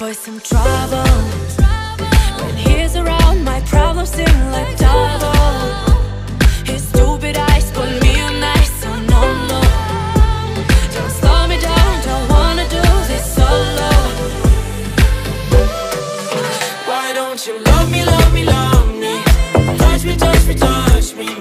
boy some trouble. When he's around, my problems seem like double. His stupid eyes put me on ice, so no, no. Don't slow me down, don't wanna do this solo. Why don't you love me, love me, love me? Touch me, touch me, touch me.